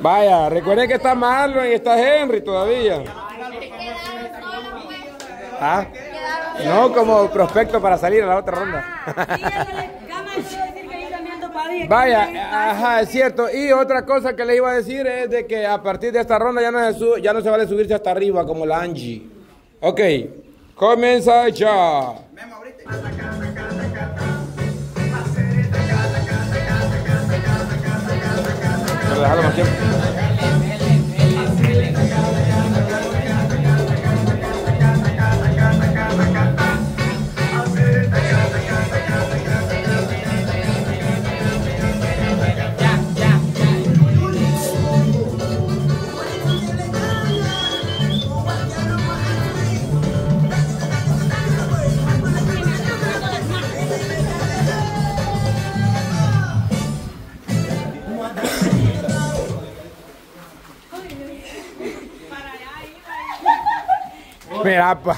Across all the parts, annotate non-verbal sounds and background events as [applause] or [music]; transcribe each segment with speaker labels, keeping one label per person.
Speaker 1: Vaya, recuerden que está Marlon y está Henry todavía. ¿Ah? No, como prospecto para salir a la otra ronda. Vaya, ajá, es cierto. Y otra cosa que le iba a decir es de que a partir de esta ronda ya no se, vale subirse hasta arriba como la Angie. Ok, comienza ya. Déjalo más tiempo. Mira, pa.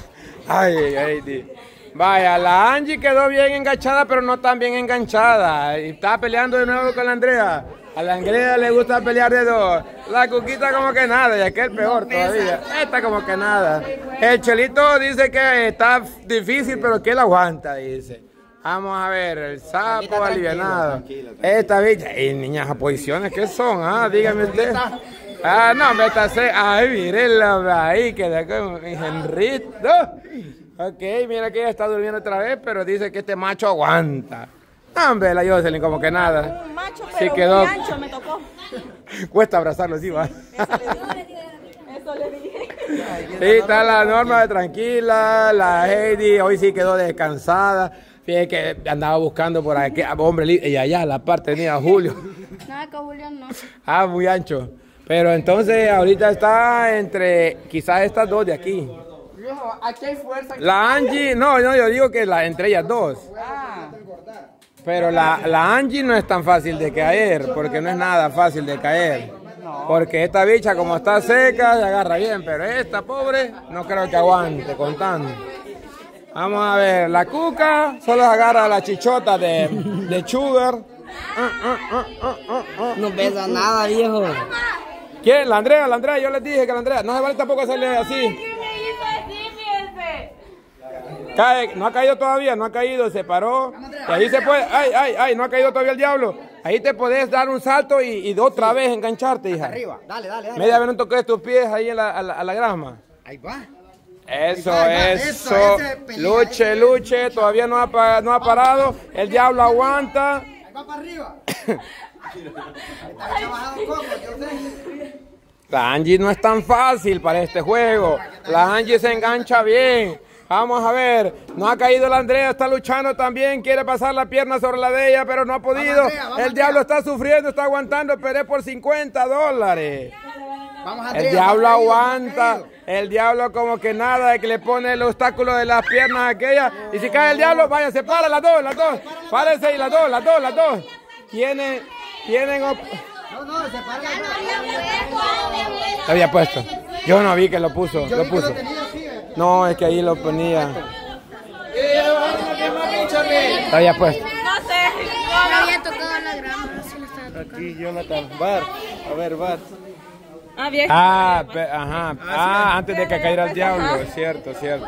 Speaker 1: Ay, ay, ay. Vaya, la Angie quedó bien enganchada, pero no tan bien enganchada. Y está peleando de nuevo con la Andrea. A la Andrea le gusta pelear de dos. La Cuquita como que nada, y aquel peor todavía. Esta como que nada. El Chelito dice que está difícil, pero que él aguanta, dice. Vamos a ver, el sapo alivianado. Esta bicha. Y niñas a posiciones, ¿qué son? Ah, dígame usted. Ah, no, me está se... Ay, mírenla ahí, queda como Henrito. Ok, mira que ella está durmiendo otra vez, pero dice que este macho aguanta. No, hombre, la Jocelyn como que nada.
Speaker 2: Un macho,
Speaker 1: Sí
Speaker 2: pero
Speaker 1: quedó.
Speaker 2: muy ancho me tocó. [laughs]
Speaker 1: Cuesta abrazarlo, sí, va.
Speaker 2: Eso le dije. [laughs]
Speaker 1: Sí, está la Norma tranquila, la Heidi hoy sí quedó descansada. Fíjate que andaba buscando por aquí, hombre, y allá la parte tenía Julio. [laughs]
Speaker 2: Nada, que Julio no.
Speaker 1: Ah, muy ancho. Pero entonces ahorita está entre quizás estas dos de aquí.
Speaker 3: Viejo, aquí hay fuerza.
Speaker 1: La Angie, no, no, yo digo que la, entre ellas dos.
Speaker 3: Ah,
Speaker 1: Pero la, la Angie no es tan fácil de caer, porque no es nada fácil de caer. Porque esta bicha como está seca se agarra bien, pero esta pobre no creo que aguante contando. Vamos a ver, la cuca solo agarra la chichota de, de sugar. Ah, ah.
Speaker 3: no pesa nada, viejo.
Speaker 1: ¿Quién? La Andrea, la Andrea, yo les dije que la Andrea, no se vale tampoco hacerle así.
Speaker 2: ¿Qué me hizo así, fíjense?
Speaker 1: Cae, no ha caído todavía, no ha caído, se paró. Y ahí se puede, ay, ay, ay, no ha caído todavía el diablo. Ahí te podés dar un salto y, y otra vez engancharte, hija.
Speaker 3: Arriba, dale, dale, dale.
Speaker 1: Media vez no toques tus pies ahí en la, a, la, a la grama.
Speaker 3: Ahí va.
Speaker 1: Eso, eso.
Speaker 3: eso, pelea,
Speaker 1: Luche,
Speaker 3: ese-
Speaker 1: luche, todavía no ha, pa- no ha parado. El diablo aguanta.
Speaker 3: Ahí va para arriba. [laughs]
Speaker 1: La Angie no es tan fácil para este juego. La Angie se engancha bien. Vamos a ver, no ha caído la Andrea, está luchando también, quiere pasar la pierna sobre la de ella, pero no ha podido.
Speaker 3: Andrea, vamos,
Speaker 1: El diablo está sufriendo, está aguantando, pero es por 50 dólares.
Speaker 3: Vamos
Speaker 1: El diablo aguanta, el diablo como que nada, que le pone el obstáculo de las piernas a aquella. Y si cae el diablo, vaya, se para las dos, las dos. Párense y las dos, las dos, las dos. Tienen, tienen... op-
Speaker 3: No, no, se para la
Speaker 1: Lo había puesto. Yo no vi que lo puso,
Speaker 3: Yo
Speaker 1: lo
Speaker 3: vi que lo
Speaker 1: puso.
Speaker 3: tenía así. eh.
Speaker 1: No, es que ahí lo ponía. Lo había puesto.
Speaker 2: No sé.
Speaker 4: No había tocado la grama, no.
Speaker 5: Aquí, Jonathan. Bar. A ver, Bar.
Speaker 2: Ah, bien.
Speaker 1: Ah, ajá. Ah, antes de que cayera el diablo. Cierto, cierto.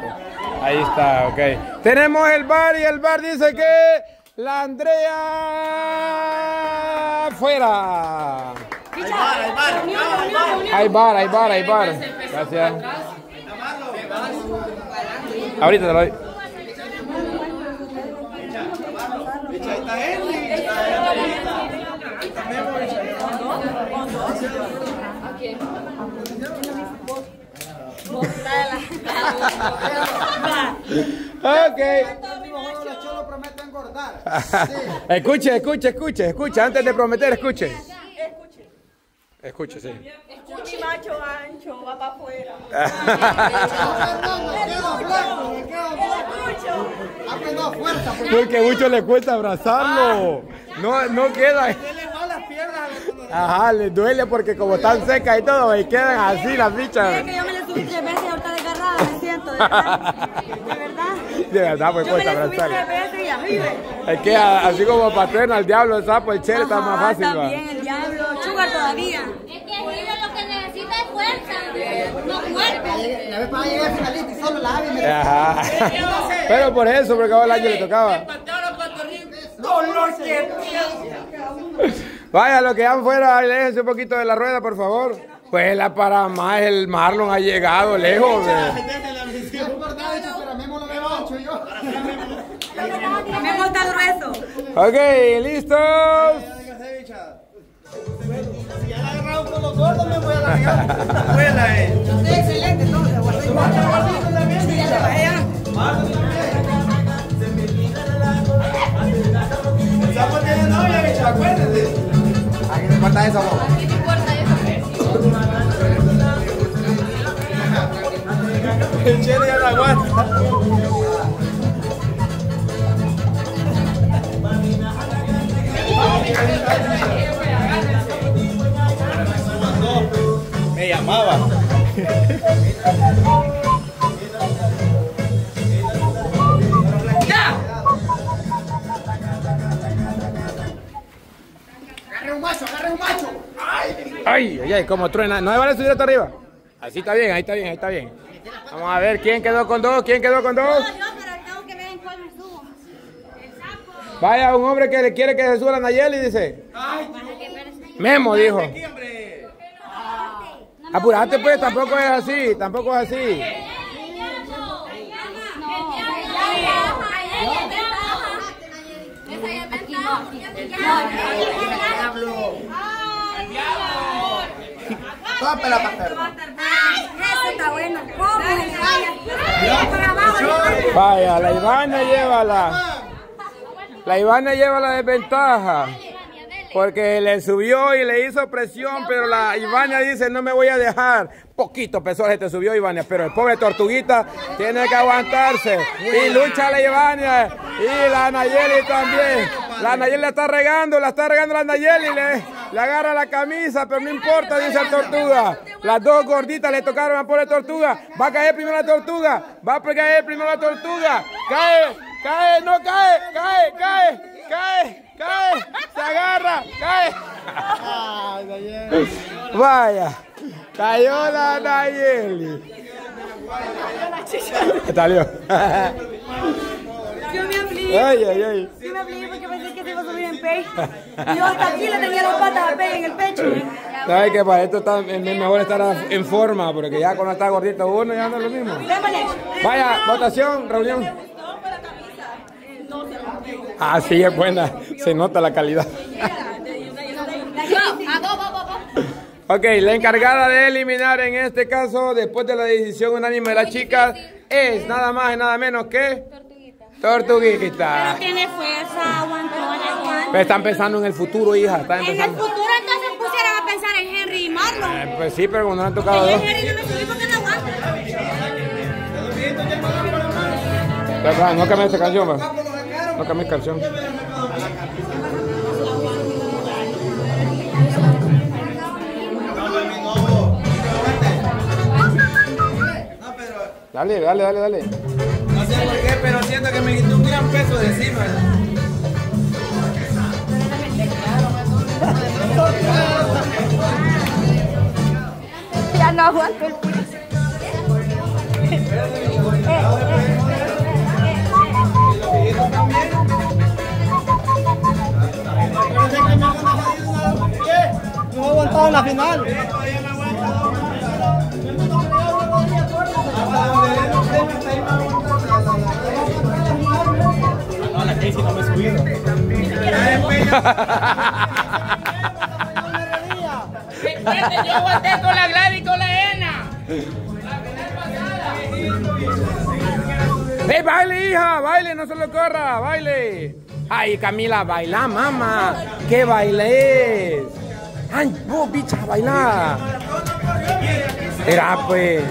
Speaker 1: Ahí está, ok. Tenemos el bar y el bar dice que la Andrea fuera. Hay bar, hay bar, hay bar. Gracias. Ahorita te lo doy. Ok. [laughs] Escuche, escuche, escuche, escuche. Antes de prometer, escuche. Escuche, sí.
Speaker 2: Escuche, macho ancho, va para afuera. [laughs]
Speaker 3: Porque
Speaker 1: mucho le cuesta abrazarlo. No, no queda. Ajá, le duele porque como están secas y todo, y quedan así las bichas.
Speaker 2: Es que yo me le subí tres veces ahorita desgarrada, me siento, de verdad. [laughs] De verdad.
Speaker 1: De verdad, pues cuesta abrazarlo.
Speaker 2: arriba.
Speaker 1: Es que a- así como paterna, el diablo, el sapo, el chele está más fácil, va.
Speaker 2: También el diablo. Chuga jugar todavía.
Speaker 4: Es que Giro lo que necesita es fuerza, no cuerpo.
Speaker 3: La vez para llegar finalista y solo la ave
Speaker 1: Ajá. [laughs] Pero por eso, porque ahora el año le tocaba. Vaya, los que van fuera, aléjense un poquito de la rueda, por favor. Pues la para más, el Marlon ha llegado lejos. eh.
Speaker 3: pero Memo no me macho yo.
Speaker 2: Está grueso.
Speaker 1: Ok, listos.
Speaker 5: Si ya la agarraron con los gordos, me voy a largar. Abuela, eh.
Speaker 3: Estoy excelente, entonces. Sí, ya bajé
Speaker 5: tiene novia, bicho, acuérdate.
Speaker 3: Aquí me falta eso, vos.
Speaker 5: El chelo ya no aguanta. Me llamaba.
Speaker 3: Agarre un macho, agarre un macho.
Speaker 1: Ay, ay, ay, como truena. No me vale subir hasta arriba. Así está bien, ahí está bien, ahí está bien. Vamos a ver quién quedó con dos, quién quedó con dos.
Speaker 2: No, yo, pero tengo que ver en cuál me subo.
Speaker 1: Vaya, un hombre que le quiere que se suba la Nayeli, dice. Memo dijo. Apurate pues, tampoco es así, tampoco es así. Vaya, la Ivana llévala. La Ivana lleva la desventaja. Porque le subió y le hizo presión, pero la Ivania dice, no me voy a dejar. Poquito peso te subió Ivania, pero el pobre Tortuguita tiene que aguantarse. Y lucha la Ivania. Y la Nayeli también. La Nayeli la está regando, la está regando la Nayeli. Le, le agarra la camisa, pero no importa, dice el Tortuga. Las dos gorditas le tocaron a pobre Tortuga. Va a caer primero la Tortuga. Va a caer primero la Tortuga. Cae, cae, no cae, cae, cae, cae. Cae, se agarra, cae. Vaya, cayó la Nayeli. Salió.
Speaker 2: Yo me afligí.
Speaker 1: Ay, ay, ay.
Speaker 2: Yo me afligí porque pensé que se iba a subir en pey. Y yo hasta aquí le tenía las patas a pey en el pecho.
Speaker 1: ¿Sabes que para esto está, es mejor estar en forma? Porque ya cuando está gordito uno ya no es lo mismo. Vaya, votación, reunión. Ah, sí, es buena. Se nota la calidad. Ok, la encargada de eliminar en este caso, después de la decisión unánime de las chicas, es nada más y nada menos que Tortuguita.
Speaker 2: Tiene fuerza, aguantó, aguantó.
Speaker 1: Están pensando en el futuro, hija. Están
Speaker 2: En el futuro entonces pusieran a pensar en Henry y Marlon.
Speaker 1: Eh, Pues sí, pero cuando no han tocado dos.
Speaker 2: Henry no me subí porque no.
Speaker 1: Pero, No cambies esta canción, va. No cambies canción. Dale, dale, dale, dale.
Speaker 5: No sé por qué, pero siento que me quitó un gran peso de encima.
Speaker 2: Ya no aguanto el pulso.
Speaker 5: En la final. No, la Casey no me he subido.
Speaker 6: Yo aguanté con la Gladys y con la Ena.
Speaker 1: ¡Ey, baile, hija! ¡Baile, no se lo corra! ¡Baile! ¡Ay, Camila, baila, mamá! ¿Qué baile? ¡Ay, vos, bicha, baila! Era, pues.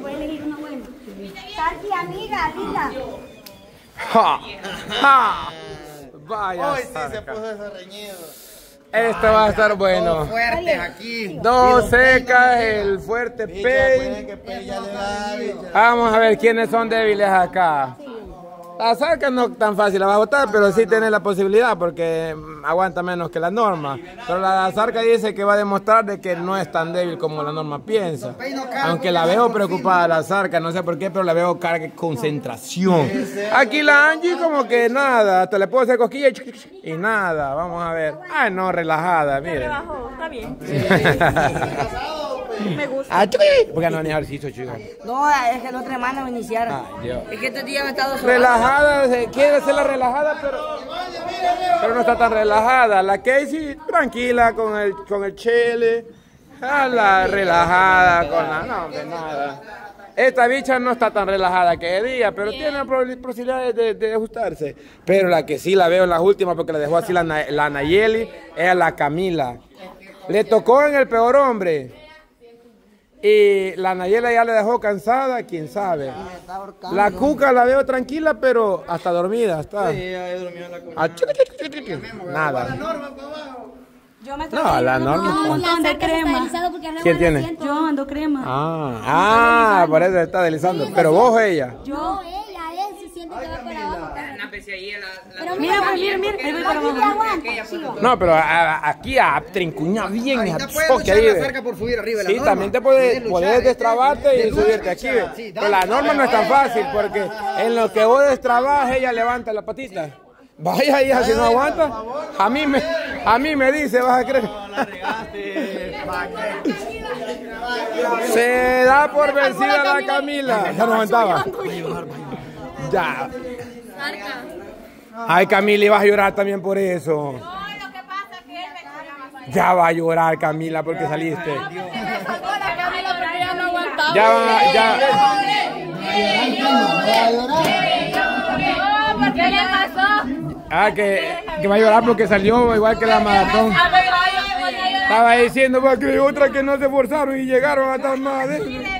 Speaker 2: Voy a elegir una buena. Tati, amiga, linda.
Speaker 1: ¡Ja! ¡Ja! Vaya.
Speaker 5: Hoy sí se puso ese reñido.
Speaker 1: Esto va a estar bueno.
Speaker 3: Fuertes aquí.
Speaker 1: Dos secas, el fuerte
Speaker 5: bicha.
Speaker 1: Vamos a ver quiénes son débiles acá. La zarca no tan fácil la va a botar, pero sí tiene la posibilidad porque mm, aguanta menos que la norma. Pero la zarca dice que va a demostrar de que no es tan débil como la norma piensa. Aunque la veo preocupada la zarca, no sé por qué, pero la veo carga de concentración. Aquí la Angie como que nada, hasta le puedo hacer cosquilla y nada, vamos a ver. Ah, no, relajada, mire.
Speaker 2: Está bien. [laughs] Me gusta.
Speaker 1: Ah. Porque no ni ejercicio, chicos.
Speaker 3: No, es que la otra semana me iniciaron.
Speaker 1: Ah.
Speaker 3: Es que estos días he estado
Speaker 1: relajada, se- quiere hacerla relajada, pero, pero no está tan relajada. La Casey, tranquila con el, con el chile. A la relajada con la. No, hombre, nada. Esta bicha no está tan relajada que día, pero tiene posibilidades de, de ajustarse. Pero la que sí la veo en las últimas, porque la dejó así la, la Nayeli, es la Camila. Le tocó en el peor hombre. Y la Nayela ya le dejó cansada, quién sabe. La cuca la veo tranquila, pero hasta dormida está. Ah, chiqui, chiqui, chiqui, chiqui. Nada.
Speaker 2: Yo me estoy
Speaker 1: No, la norma.
Speaker 2: un montón de crema.
Speaker 1: ¿Quién tiene?
Speaker 2: Yo ando crema.
Speaker 1: Ah, ah, por eso está deslizando. Pero vos o ella.
Speaker 4: No, ella, él se siente que va para abajo. Pero
Speaker 2: Mira, pues, mira, mira, ahí voy para abajo.
Speaker 4: chivo.
Speaker 1: No, pero a- a- aquí a trincuña bien. Ahí,
Speaker 3: la
Speaker 1: ve.
Speaker 3: cerca por subir arriba la
Speaker 1: Sí, también te puedes,
Speaker 3: luchar,
Speaker 1: puedes destrabarte
Speaker 3: de
Speaker 1: y subirte aquí. Pero la norma no es tan fácil porque en lo que vos destrabas, ella levanta la patita. Vaya hija, si no aguanta, a mí me, a mí me dice, vas a creer. Se da por vencida la Camila. Ya no aguantaba. Ya. Ay, Camila, ibas a llorar también por eso.
Speaker 2: No, lo que pasa es que él me lloraba.
Speaker 1: Ya va a llorar, Camila, porque saliste.
Speaker 2: Me sacó la Camila porque ya no aguantaba.
Speaker 1: Ya va, ya.
Speaker 2: No, ¿por qué le pasó?
Speaker 1: Ah, que, que va a llorar porque salió igual que la maratón.
Speaker 2: A a llorar.
Speaker 1: Estaba diciendo porque hay otra que no se esforzaron y llegaron hasta más
Speaker 2: le